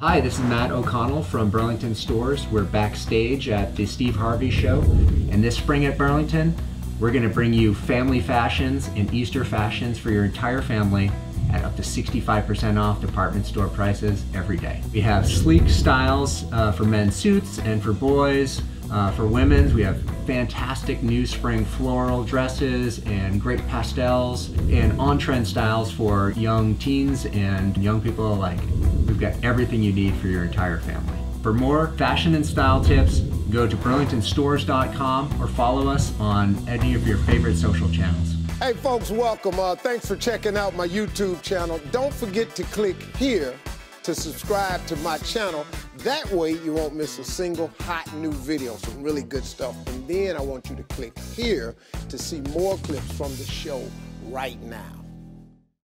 Hi, this is Matt O'Connell from Burlington Stores. We're backstage at the Steve Harvey Show. And this spring at Burlington, we're going to bring you family fashions and Easter fashions for your entire family at up to 65% off department store prices every day. We have sleek styles uh, for men's suits and for boys. Uh, for women's, we have fantastic new spring floral dresses and great pastels and on-trend styles for young teens and young people alike. We've got everything you need for your entire family. For more fashion and style tips, go to burlingtonstores.com or follow us on any of your favorite social channels. Hey folks, welcome. Uh, thanks for checking out my YouTube channel. Don't forget to click here to subscribe to my channel. That way you won't miss a single hot new video, some really good stuff. And then I want you to click here to see more clips from the show right now.